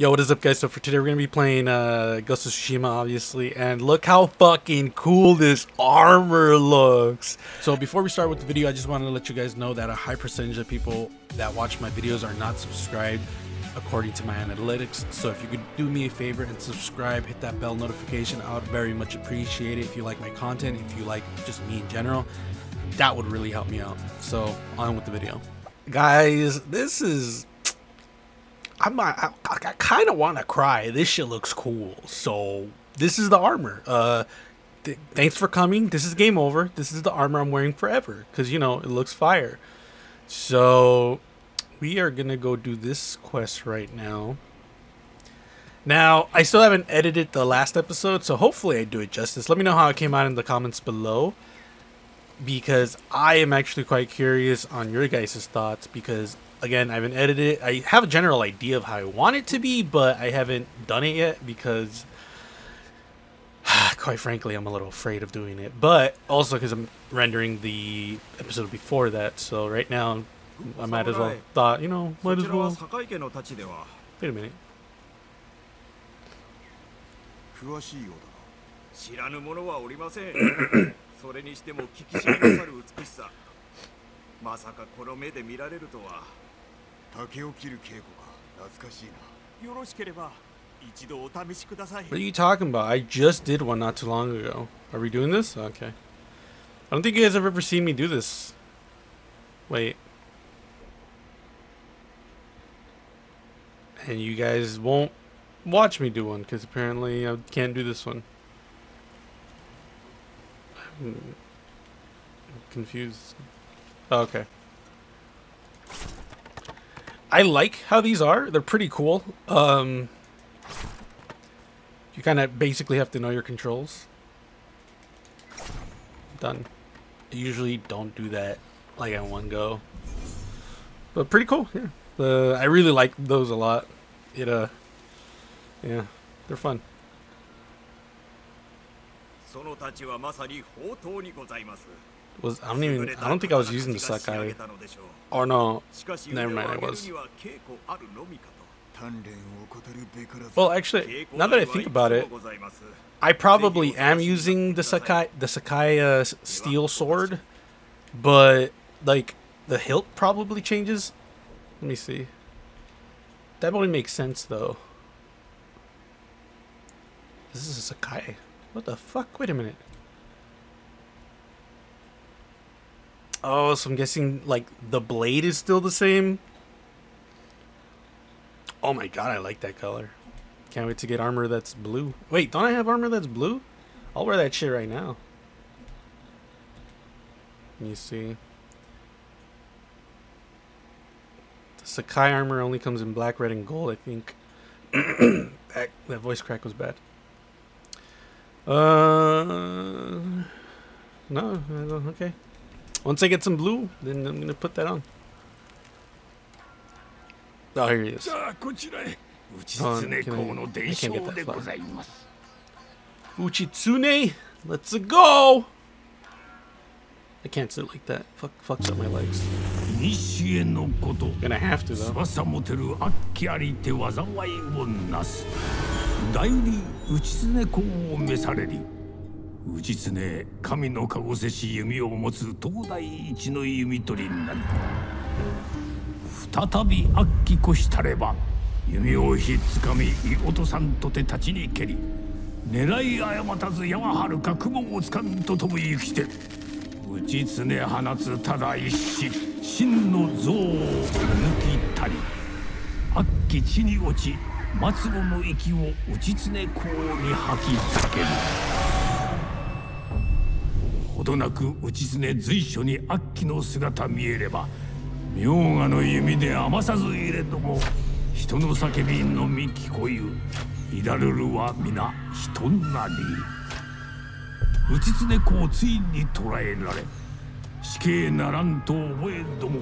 Yo, what is up, guys? So for today, we're gonna be playing uh, Ghost of Tsushima, obviously, and look how fucking cool this armor looks. So before we start with the video, I just wanted to let you guys know that a high percentage of people that watch my videos are not subscribed according to my analytics. So if you could do me a favor and subscribe, hit that bell notification, I would very much appreciate it. If you like my content, if you like just me in general, that would really help me out. So on with the video, guys. This is I'm not, I, I kind of want to cry. This shit looks cool. So this is the armor. Uh, th- thanks for coming. This is game over. This is the armor I'm wearing forever because you know it looks fire. So we are gonna go do this quest right now. Now I still haven't edited the last episode, so hopefully I do it justice. Let me know how it came out in the comments below because I am actually quite curious on your guys' thoughts because again, I haven't edited it. I have a general idea of how I want it to be, but I haven't done it yet because, quite frankly, I'm a little afraid of doing it. But also because I'm rendering the episode before that. So right now, I might as well thought, you know, might as well. Wait a minute. 詳しいようだ知らぬ者はおりませんそれにしても聞きしめなさる美しさまさかこの目で見られるとは 竹を切る稽古か懐かしいなよろしければ一度お試しください What are you talking about? I just did one not too long ago. Are we doing this? Okay. I don't think you guys have ever seen me do this. Wait. And you guys won't watch me do one because apparently I can't do this one. I'm confused. Oh, okay. I like how these are. They're pretty cool. Um, you kind of basically have to know your controls. Done. I usually don't do that like in one go. But pretty cool, yeah. Uh, I really like those a lot. It, uh, yeah, they're fun. そのたちはまさに宝刀にございます。 was I don't even I don't think I was using the Sakai. Or no, never mind, I was. Well, actually, now that I think about it, I probably am using the Sakai the Sakai uh, steel sword, but like the hilt probably changes. Let me see. That only makes sense though. This is a Sakai. What the fuck? Wait a minute. Oh, so I'm guessing like the blade is still the same. Oh my god, I like that color. Can't wait to get armor that's blue. Wait, don't I have armor that's blue? I'll wear that shit right now. Me see. The Sakai armor only comes in black, red, and gold, I think. that, that voice crack was bad. Uh, no, okay. Once I get some blue, then I'm gonna put that on. Oh, here he is. Oh, can I, I can't get that flower. Uchitsune, let's go! I can't sit like that. Fuck, fucks up my legs. Gonna have to though. 氏常神のかごせし弓を持つ東大一の弓取りになり再び悪鬼こしたれば弓をひっつかみ見落とさんとて立ちに蹴り狙い誤たず矢はるか雲をつかんと飛ぶ行きて氏常放つただ一死真の像を抜きたり悪鬼地に落ち末後の息を氏常公に吐きつける。ほどなく内常随所に悪鬼の姿見えれば明賀の弓で余さず入れども人の叫びのみ聞こゆいられるは皆人なり。内常公をついに捕らえられ死刑ならんと覚えども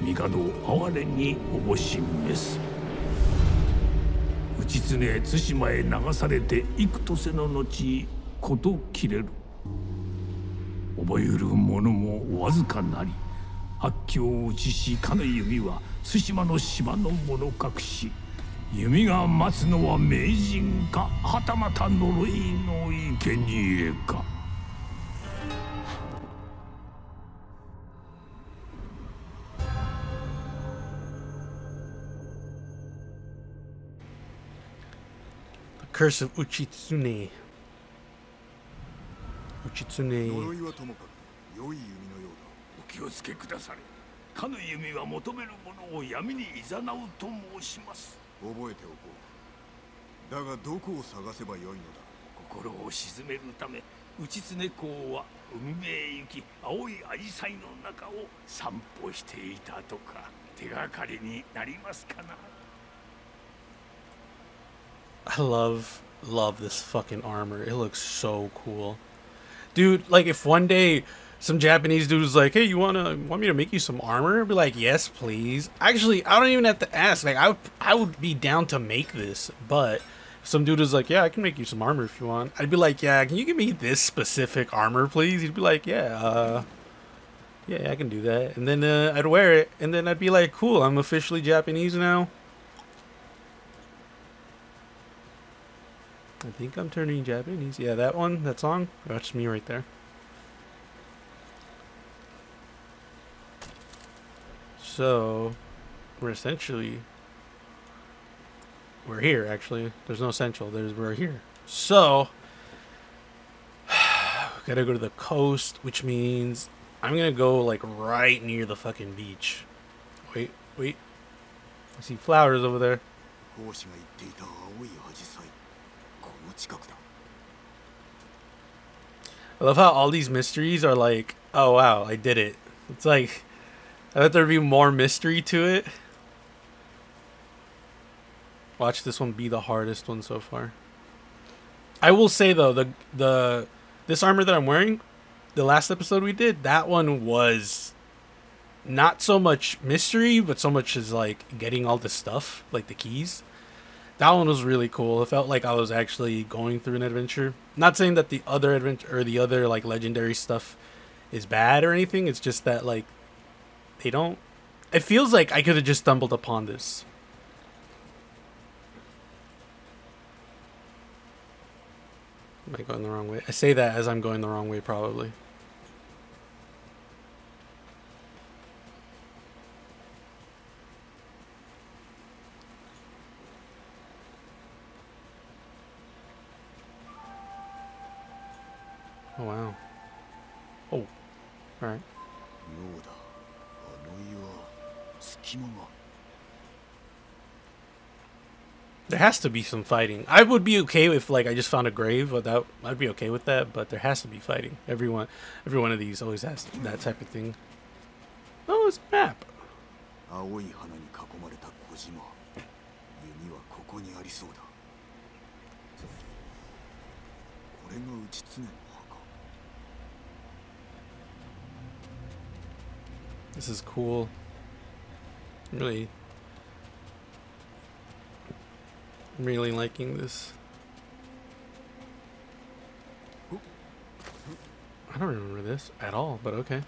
帝を哀れにおぼしめす。内常対馬へ流されて幾とせの後事切れる。覚える者もわずかなり八鬼を打ちしかの弓は対馬の島の物隠し弓が待つのは名人かはたまた呪いの生贄か Curse of Uchitsune. Uchitsune. 呪いはともかく良い弓のようお気をつけくだされかの弓は求める者を闇に誘うと申しますだ覚えておこうだがどこを探せばよいのだ心を鎮めるため内常公は海辺へ行き青い紫陽花の中を散歩していたとか手がかりになりますかな I love, love this fucking armor. It looks so cool. Dude, like if one day some Japanese dude was like, hey, you wanna want me to make you some armor? I'd be like, yes, please. Actually, I don't even have to ask. Like I would I would be down to make this, but some dude was like, yeah, I can make you some armor if you want. I'd be like, yeah, can you give me this specific armor, please? He'd be like, yeah, uh yeah, I can do that. And then uh, I'd wear it, and then I'd be like, cool, I'm officially Japanese now. I think I'm turning Japanese. Yeah, that one, that song, that's me right there. So, we're essentially, we're here actually. There's no central, there's, we're here. So, gotta go to the coast, which means I'm gonna go like right near the fucking beach. Wait, wait. I see flowers over there. I love how all these mysteries are like, oh wow, I did it. It's like, I thought there'd be more mystery to it. Watch this one be the hardest one so far. I will say though, the the this armor that I'm wearing, the last episode we did, that one was not so much mystery, but so much as like getting all the stuff, like the keys. That one was really cool. It felt like I was actually going through an adventure. Not saying that the other adventure or the other like legendary stuff is bad or anything. It's just that like they don't. It feels like I could have just stumbled upon this. Am I going the wrong way? I say that as I'm going the wrong way, probably. Oh, wow. Oh. right. There has to be some fighting. I would be okay if like I just found a grave without I'd be okay with that, but there has to be fighting. Everyone every one of these always has that type of thing. Oh, it's a map. This is cool. I'm really I'm really liking this. I don't remember this at all, but okay.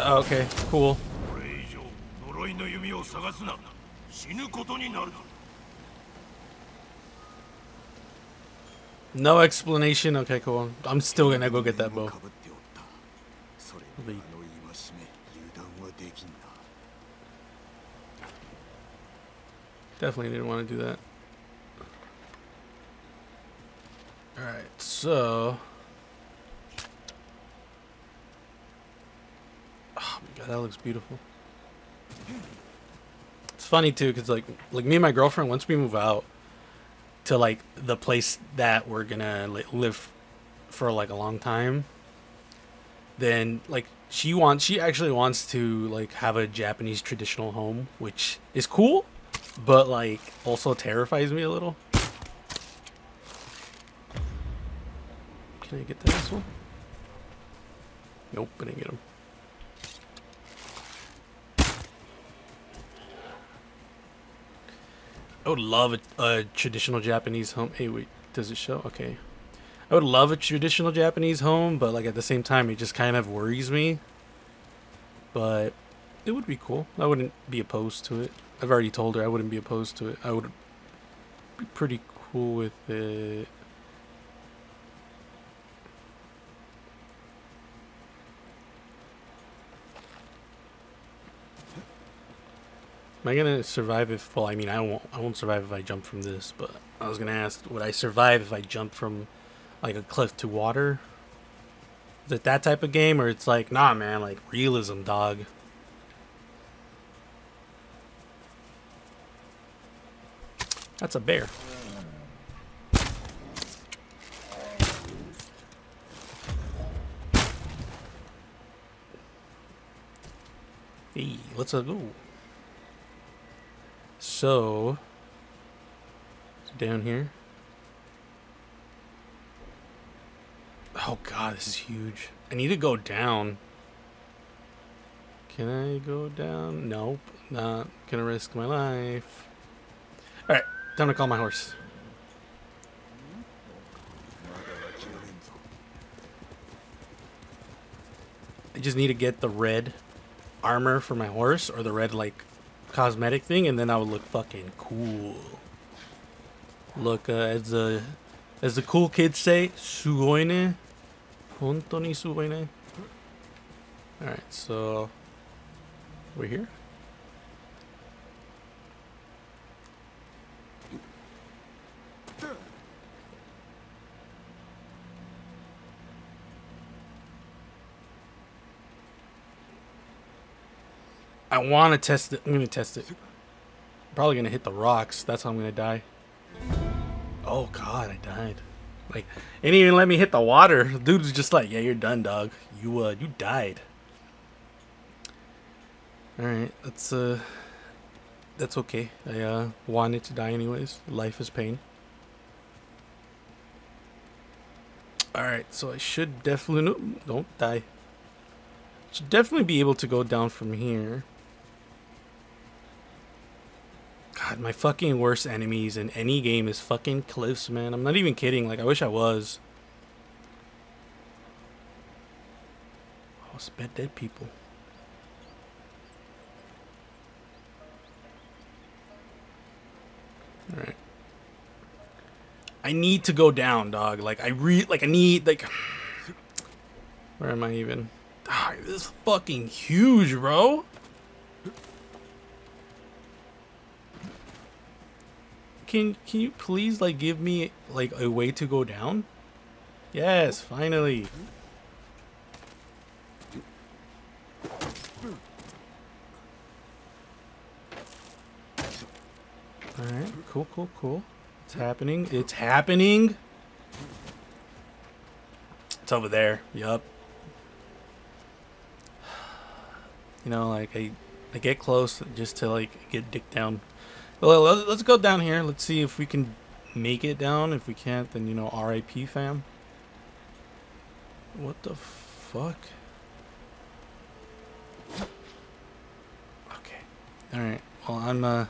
Oh, Okay, cool. これ以上呪いの弓を探すな死ぬことになるぞ No explanation? Okay, cool. I'm still gonna go get that bow. Definitely didn't want to do that. Alright, so... Oh my god, that looks beautiful. It's funny too, because like, like me and my girlfriend, once we move out, to like the place that we're gonna live for like a long time, then like she wants, she actually wants to like have a Japanese traditional home, which is cool but like also terrifies me a little. Can I get this one? Nope, I didn't get him. I would love a, a traditional Japanese home. Hey, wait, does it show? Okay. I would love a traditional Japanese home, but like at the same time, it just kind of worries me but it would be cool. I wouldn't be opposed to it. I've already told her I wouldn't be opposed to it. I would be pretty cool with it. Am I gonna survive if? Well, I mean, I won't. I won't survive if I jump from this. But I was gonna ask, would I survive if I jump from like a cliff to water? Is it that type of game, or it's like, nah, man, like realism, dog? That's a bear. Hey, let's uh, go. So, down here. Oh god, this is huge. I need to go down. Can I go down? Nope. Not gonna risk my life. Alright, time to call my horse. I just need to get the red armor for my horse or the red like cosmetic thing and then I would look fucking cool. Look uh, as the as the cool kids say, sugoi ne. Honto ni sugoi ne. Alright, so we're here. I want to test it. I'm going to test it. probably going to hit the rocks. That's how I'm going to die. Oh, God, I died. Like, didn't even let me hit the water. Dude was just like, yeah, you're done, dog. You, uh, you died. Alright, that's, uh, that's okay. I, uh, wanted to die anyways. Life is pain. Alright, so I should definitely, no, don't die. Should definitely be able to go down from here. God, my fucking worst enemies in any game is fucking cliffs, man. I'm not even kidding. Like, I wish I was. Oh, it's bad dead people. Alright. I need to go down, dog. Like, I re- like, I need, like... Where am I even? Ah, this is fucking huge, bro. Can can you please like give me like a way to go down? Yes, finally. Alright, cool, cool, cool. It's happening. It's happening. It's over there. Yup. You know, like I, I get close just to like get dick down. Well, let- let's go down here. Let's see if we can make it down. If we can't, then you know, R.I.P. fam. What the fuck? Okay. All right. Well, I'm uh,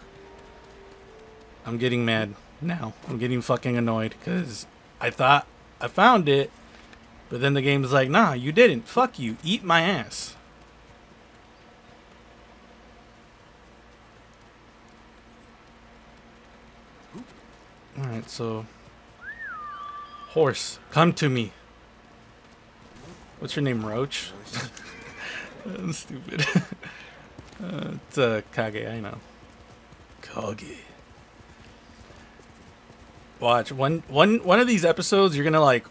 I'm getting mad now. I'm getting fucking annoyed because I thought I found it, but then the game's like, nah, you didn't. Fuck you. Eat my ass. Alright, so. Horse, come to me. What's your name, Roach? That's stupid. uh, it's uh, Kage, I know. Kage. Watch one one one of these episodes. You're gonna like.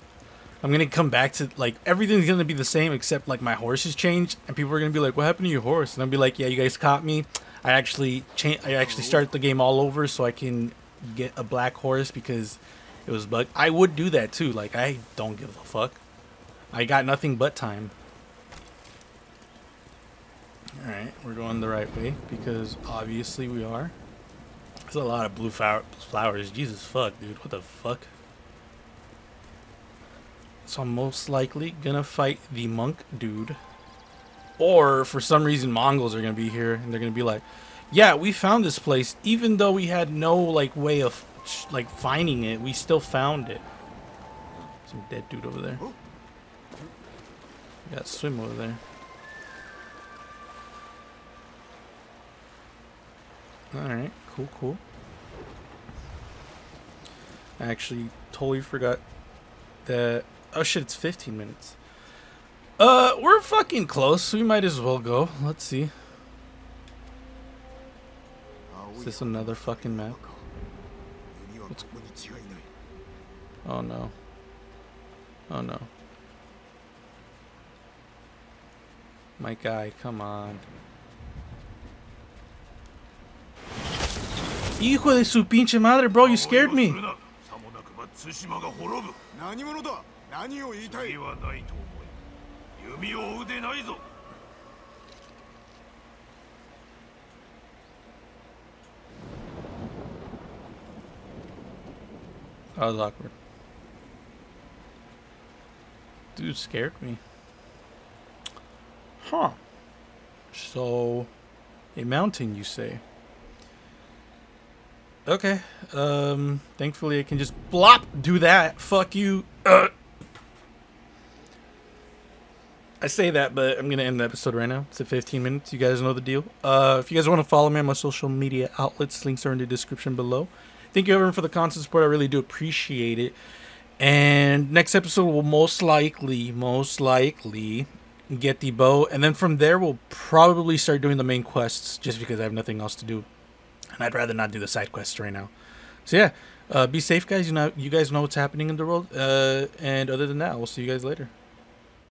I'm gonna come back to like everything's gonna be the same except like my horse has changed, and people are gonna be like, "What happened to your horse?" And I'll be like, "Yeah, you guys caught me. I actually cha- I actually started the game all over so I can get a black horse because it was bug. I would do that too. Like I don't give a fuck. I got nothing but time. All right, we're going the right way because obviously we are. There's a lot of blue flower flowers. Jesus fuck, dude. What the fuck? So I'm most likely gonna fight the monk dude. Or for some reason Mongols are gonna be here and they're gonna be like, yeah, we found this place. Even though we had no, like, way of, like, finding it, we still found it. Some dead dude over there. Got swim over there. Alright, cool, cool. I actually totally forgot that... Oh shit, it's 15 minutes. Uh, we're fucking close. We might as well go. Let's see. Is this another fucking map? 弓はここに違いない Oh no. Oh no. My guy, come on. Hijo de su pinche madre, bro, you scared me. さもなくば対馬が滅ぶ何者だ何を言いたい意はないと思い弓を追うでないぞ That was awkward. Dude scared me. Huh. So, a mountain, you say? Okay. Um, thankfully I can just blop do that. Fuck you. Uh. I say that, but I'm gonna end the episode right now. It's at 15 minutes. You guys know the deal. Uh, if you guys want to follow me on my social media outlets, links are in the description below. Thank you everyone for the constant support. I really do appreciate it. And next episode will most likely, most likely get the bow, and then from there we'll probably start doing the main quests, just because I have nothing else to do, and I'd rather not do the side quests right now. So yeah, uh, be safe, guys. You know, you guys know what's happening in the world. Uh, and other than that, we'll see you guys later.